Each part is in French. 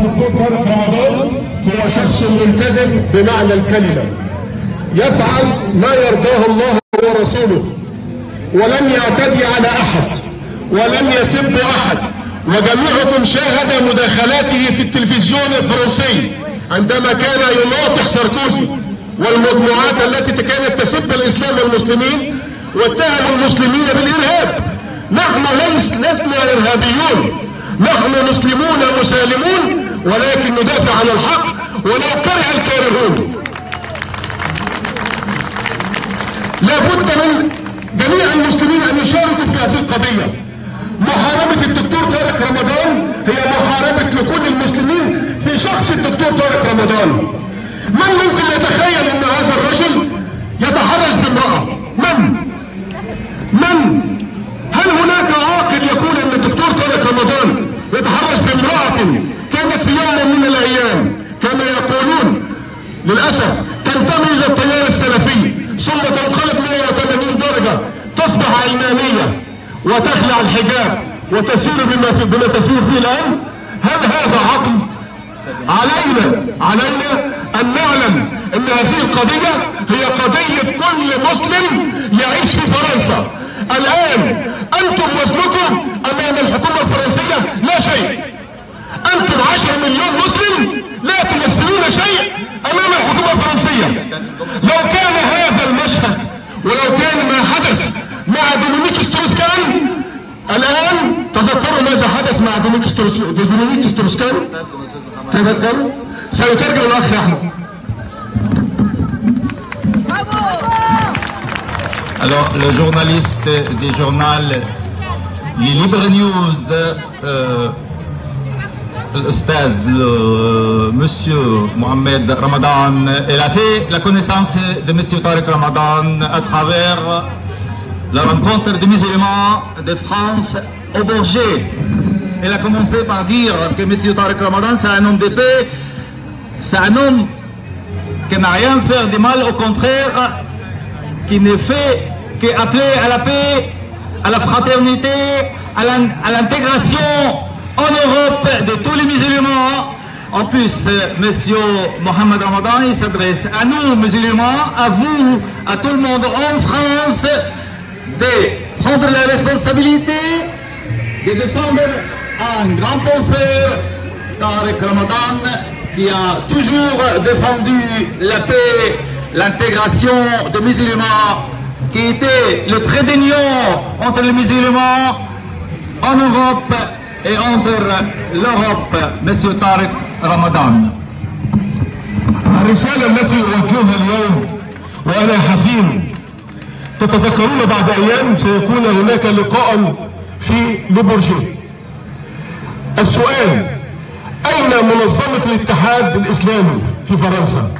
الدكتور طارق رمضان هو شخص ملتزم بمعنى الكلمة. يفعل ما يرضاه الله ورسوله ولم يعتدي على أحد ولم يسب أحد. وجميعكم شاهد مداخلاته في التلفزيون الفرنسي عندما كان يناطح ساركوزي والمجموعات التي كانت تسب الإسلام والمسلمين واتهم المسلمين بالإرهاب. نحن ليس لسنا إرهابيون. نحن مسلمون مسالمون ولكن ندافع عن الحق ولو كره الكارهون. لا بد من جميع المسلمين أن يشاركوا في هذه القضية. محاربة الدكتور طارق رمضان هي محاربة لكل المسلمين في شخص الدكتور طارق رمضان. من ممكن يتخيل أن هذا الرجل يتحرش بامرأة؟ من؟ من؟ هل هناك عاقل يقول أن الدكتور طارق رمضان يتحرش بامرأة كانت في يوم من الأيام؟ كما يقولون للأسف تنتمي إلى التيار السلفي. ثم تنقلب 180 درجة. تصبح علمانيه وتخلع الحجاب وتسير بما في بما تسير فيه الآن. هل هذا عقل؟ علينا؟ علينا أن نعلم أن هذه القضية هي قضية كل مسلم يعيش في فرنسا. الآن أنتم وزنكم أمام الحكومة الفرنسية لا شيء. أنتم عشر مليون مسلم لا تمثلون شيء أمام الحكومة الفرنسية. لو كان هذا المشهد ولو كان ما حدث مع دومينيك ستروسكان الآن تذكروا ماذا حدث مع دومينيك ستروس- دومينيك ستروسكان تذكروا؟ سيترجم الأخ أحمد. Alors, le journaliste du journal Les Libre News, euh, stade, le monsieur Mohamed Ramadan, elle a fait la connaissance de monsieur Tariq Ramadan à travers la rencontre des musulmans de France au Bourget. Elle a commencé par dire que monsieur Tariq Ramadan, c'est un homme de paix, c'est un homme qui n'a rien fait de mal, au contraire, qui ne fait qu'appeler à la paix, à la fraternité, à l'in- à l'intégration en Europe de tous les musulmans. En plus, euh, Monsieur Mohamed Ramadan, il s'adresse à nous, musulmans, à vous, à tout le monde en France, de prendre la responsabilité, de défendre un grand penseur, Tariq Ramadan, qui a toujours défendu la paix, l'intégration des musulmans, qui était le trait d'union entre les musulmans en Europe et entre l'Europe, Monsieur Tariq Ramadan. الرسالة التي أوجهها اليوم وأنا حزين تتذكرون بعد أيام سيكون هناك لقاء في لبورجيه السؤال أين منظمة الاتحاد الإسلامي في فرنسا؟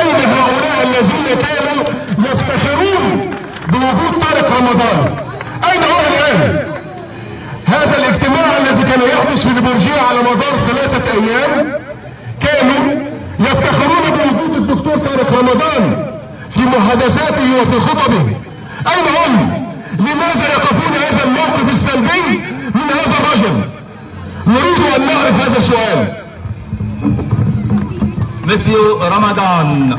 أين هؤلاء الذين كانوا يفتخرون بوجود طارق رمضان؟ أين هم الآن؟ هذا الاجتماع الذي كان يحدث في لبورجيه على مدار ثلاثة أيام كانوا يفتخرون بوجود الدكتور طارق رمضان في محادثاته وفي خطبه أين هم؟ لماذا يقفون هذا الموقف السلبي من هذا الرجل؟ نريد أن نعرف هذا السؤال Monsieur Ramadan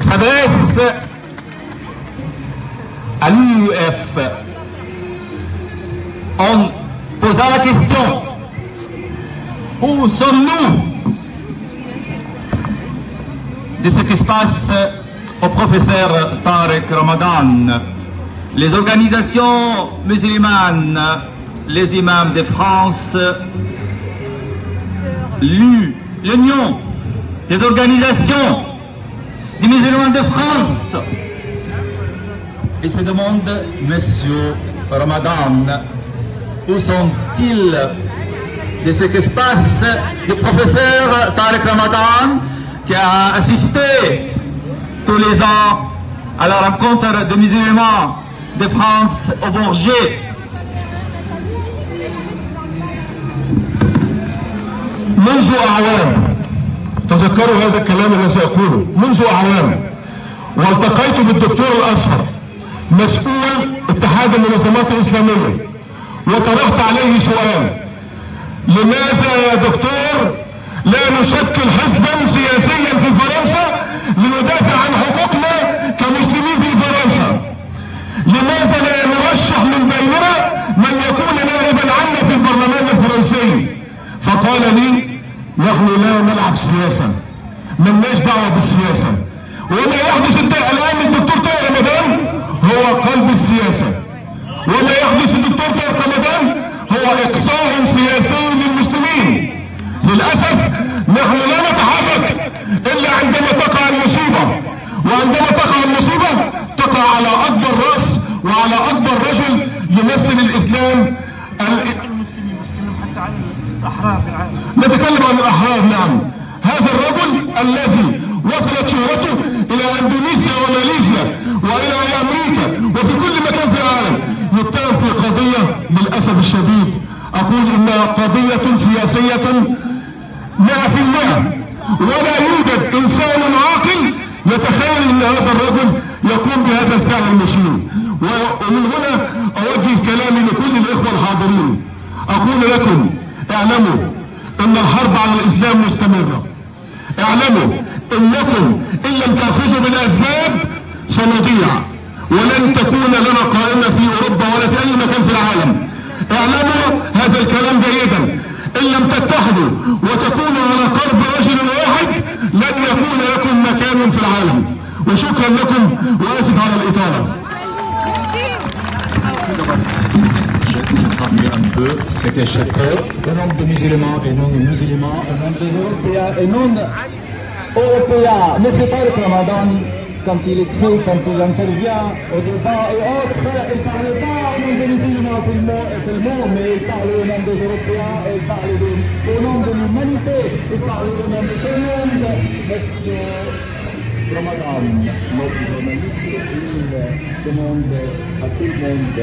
s'adresse à l'UF en posant la question Où sommes-nous de ce qui se passe au professeur Tarek Ramadan Les organisations musulmanes, les imams de France, l'U- l'Union des organisations des musulmans de France. Et se demandent, monsieur Ramadan, où sont-ils? De ce qui se passe du professeur Tarek Ramadan qui a assisté tous les ans à la rencontre de musulmans de France au Bourget. Bonjour à تذكروا هذا الكلام الذي سأقوله منذ أعوام والتقيت بالدكتور الأصفر مسؤول اتحاد المنظمات الإسلامية وطرحت عليه سؤال لماذا يا دكتور لا نشكل حزبا سياسيا في فرنسا لندافع عن حقوقنا كمسلمين في فرنسا؟ لماذا لا نرشح من بيننا من يكون نائبا عنا في البرلمان الفرنسي؟ فقال لي نحن لا نلعب سياسة ملناش دعوة بالسياسة. وما يحدث الآن الدكتور طارق رمضان هو قلب السياسة. وما يحدث الدكتور طارق رمضان هو إقصاء سياسي للمسلمين. للأسف نحن لا نتحرك إلا عندما تقع المصيبة. وعندما تقع المصيبة تقع على أكبر رأس وعلى أكبر رجل يمثل الإسلام نتكلم عن الأحرار نعم. هذا الرجل الذي وصلت شهرته إلى إندونيسيا وماليزيا وإلى أمريكا وفي كل مكان في العالم. يتهم في قضية للأسف الشديد. أقول إنها قضية سياسية مئة في المئة ولا يوجد إنسان عاقل يتخيل إن هذا الرجل يقوم بهذا الفعل المشين ومن هنا أوجه كلامي لكل الإخوة الحاضرين. أقول لكم اعلموا أن الحرب على الإسلام مستمرة. اعلموا إنكم إن لم تأخذوا بالأسباب سنضيع. ولن تكون لنا قائمة في أوروبا ولا في أي مكان في العالم. اعلموا هذا الكلام جيدا. إن لم تتحدوا وتكونوا على قلب رجل واحد لن يكون لكم مكان في العالم. وشكرا لكم. وأسف على الإطالة. Je traduis un peu ce que je peux. au nom des musulmans et non musulmans, au nom des Européens et non Européens. Monsieur Tariq Ramadan, quand il écrit, quand il intervient au débat et autres, il parle pas au nom des musulmans seulement, mais il parle au nom des Européens, il parle au nom de l'humanité, il parle au nom de tout le monde. Monsieur Ramadan, notre journaliste, il demande à tout le monde,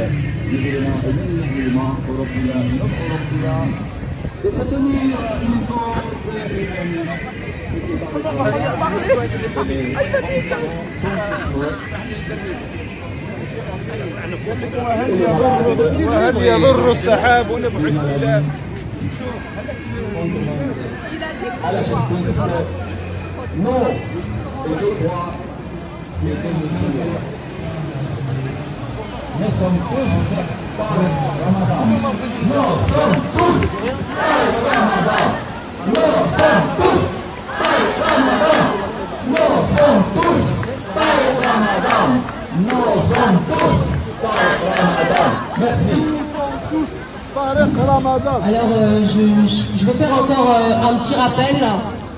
وهل يضر السحاب ونبعد إلى شوف. Nous sommes tous par le Ramadan. Nous sommes tous par le Ramadan. Nous sommes tous par le Ramadan. Nous sommes tous par le Ramadan. Nous sommes tous par le Ramadan. Merci. Alors, euh, je, je vais faire encore euh, un petit rappel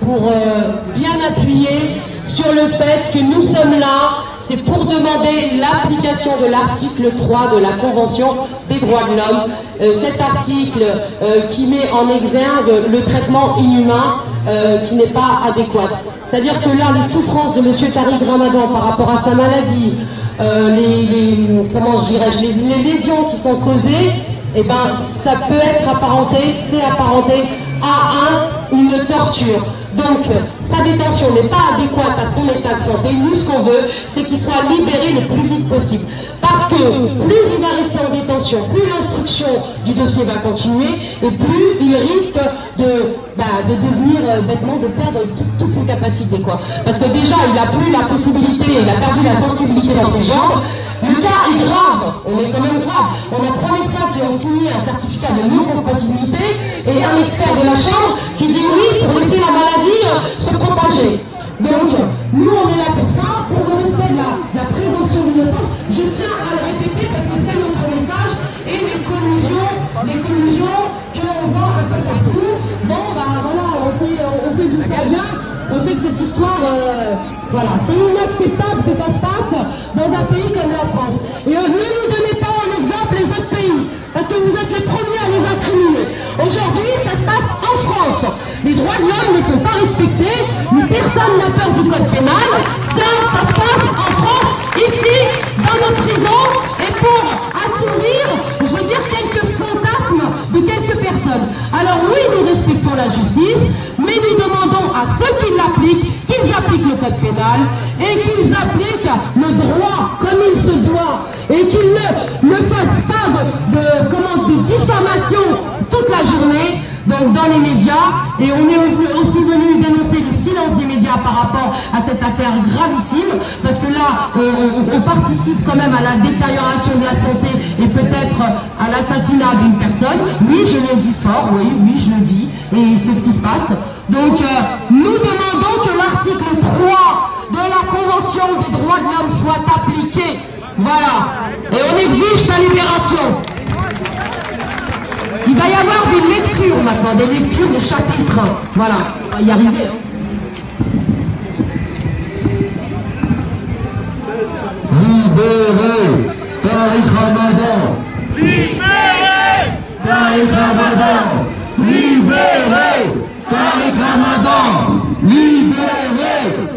pour euh, bien appuyer sur le fait que nous sommes là, c'est pour demander l'application de l'article 3 de la Convention des droits de l'homme. Euh, cet article euh, qui met en exergue le traitement inhumain euh, qui n'est pas adéquat. C'est-à-dire que là, les souffrances de M. Tariq Ramadan par rapport à sa maladie, les, comment je les, lésions qui sont causées, eh ben, ça peut être apparenté, c'est apparenté à un, une torture. Donc, sa détention n'est pas adéquate à son état de santé. Nous, ce qu'on veut, c'est qu'il soit libéré le plus vite possible. Parce que plus il va rester en détention, plus l'instruction du dossier va continuer, et plus il risque de, bah, de devenir euh, bêtement, de perdre tout- toutes ses capacités. Parce que déjà, il n'a plus la possibilité, il a perdu la sensibilité dans ses jambes. Le cas est grave, on est quand même grave. On a trois médecins qui ont signé un certificat de non-compatibilité et un expert de la chambre qui dit oui pour laisser la maladie euh, se propager. Donc, nous on est là pour ça, pour le respect de la, de la présomption d'innocence. Je tiens à le répéter parce que c'est notre message et les collusions, les collusions qu'on voit un peu partout. Bon, bah voilà, on fait, on fait du très bien, on sait que cette histoire, euh, voilà, c'est inacceptable que ça se passe dans un pays comme la France. Et euh, ne nous donnez pas en exemple les autres pays, parce que vous êtes les premiers à les incriminer. Aujourd'hui, ça se passe en France. Les droits de l'homme ne sont pas respectés, personne n'a peur du code pénal. Ça, ça se passe en France, ici, dans nos les médias. Et on est aussi venu dénoncer le silence des médias par rapport à cette affaire gravissime, parce que là, on, on participe quand même à la détérioration de la santé et peut-être à l'assassinat d'une personne. Oui, je le dis fort, oui, oui, je le dis, et c'est ce qui se passe. Donc, euh, nous demandons que l'article 3 de la Convention des droits de l'homme soit appliqué. Voilà. Et on exige sa libération. Il va y avoir des lectures maintenant, des lectures de chapitres. Voilà, on va y arriver. hein. Libérez Tariq Ramadan Tariq Ramadan Libérez Tariq Ramadan Libérez